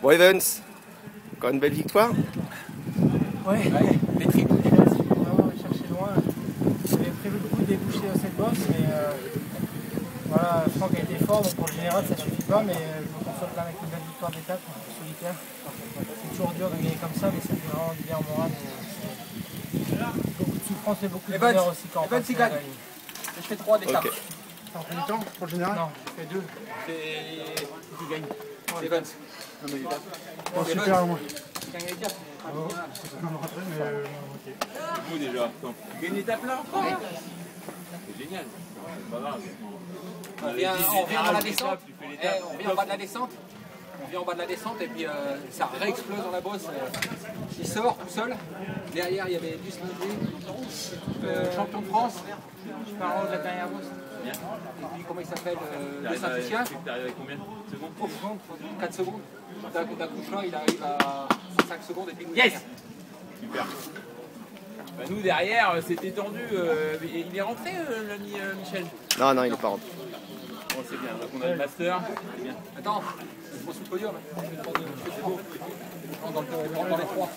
Bon Evans, encore une belle victoire. Ouais, Les triples. vraiment chercher loin. J'avais prévu beaucoup de déboucher à cette bosse, mais euh, voilà, Franck a été fort, donc pour le général ça suffit pas, mais euh, je me console quand même avec une belle victoire d'étape solitaire. C'est toujours dur de gagner comme ça, mais ça fait vraiment du bien au moral. et, euh, beaucoup de souffrance et beaucoup de bonheur aussi quand on Evans, passe. Je fais 3 d'étape. T'as pris du temps pour le général? Non, je fais deux. C'est qui gagne Evans. Bon, super, moi. L'étape C'est pas me rentrer, mais euh, ok. Vous déjà, attends. Tu gagnes une étape là encore C'est génial. C'est pas grave. On vient, on vient en bas de la descente. Eh, on vient en bas de la descente. On vient en bas de la descente et puis euh, ça réexplose dans la bosse. euh, il sort tout seul. Derrière, il y avait du euh, champion de France. Je haut de la dernière. Bien. Et puis, comment il s'appelle euh, Le Saint-Lucien. T'arrives avec combien de secondes Au fond, 4 secondes. D'un coup, là, il arrive à 5 secondes et puis Yes Super. Bah, nous derrière, euh, c'était tendu. euh, il est rentré euh, l'ami euh, Michel Non, non, il est pas rentré. Bon, c'est bien. Donc on a le master. Bien. Attends, je pense sous le podium. Je le. C'est beau. Dans le dans les trois.